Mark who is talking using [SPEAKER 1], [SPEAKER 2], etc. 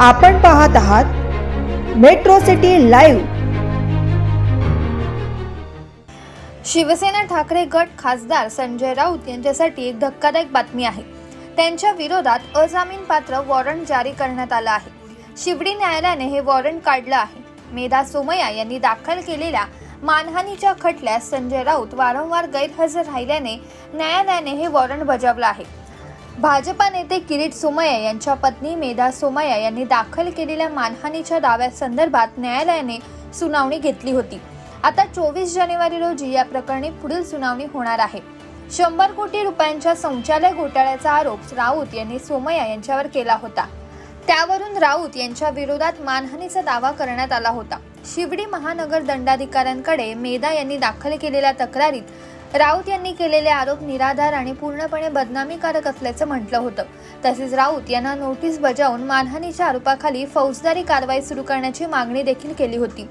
[SPEAKER 1] आपण पाहत आहात metro city live
[SPEAKER 2] Shiv Sena Thackeray गट खासदार संजय राऊत यांच्यासाठी एक धक्कादायक बातमी आहे. त्यांच्या विरोधात अजामीनपात्र वॉरंट जारी करण्यात आलं आहे. शिवडी न्यायालयाने हे वॉरंट काढलं आहे. मेधा सोमय्या यांनी दाखल केलेल्या मानहानीच्या खटल्यात संजय राऊत वारंवार गैरहजर राहिल्याने न्यायालयाने हे वॉरंट बजावलं आहे. भाजपा नेते किरीट सोमय्या यांच्या पत्नी मेधा सोमय्या यांनी दाखल केलेल्या मानहानीच्या दाव्यासंदर्भात न्यायालयाने सुनावणी घेतली होती. आता चोवीस जानेवारी रोजी या प्रकरणी पुढील सुनावणी होणार आहे. शंभर कोटी रुपयांच्या शौचालय घोटाळ्याचा आरोप राऊत यांनी सोमय्या यांच्यावर केला होता. त्यावरून राऊत यांच्या विरोधात मानहानीचा दावा करण्यात आला होता. शिवडी महानगर दंडाधिकाऱ्यांकडे मेधा यांनी दाखल केलेल्या तक्रारीत राऊत यांनी केलेले आरोप निराधार आणि पूर्णपणे बदनामीकारक असल्याचं म्हटलं होतं. तसेच राऊत यांना नोटीस बजावून मानहानीच्या आरोपाखाली फौजदारी कारवाई सुरू करण्याची मागणी देखील केली होती.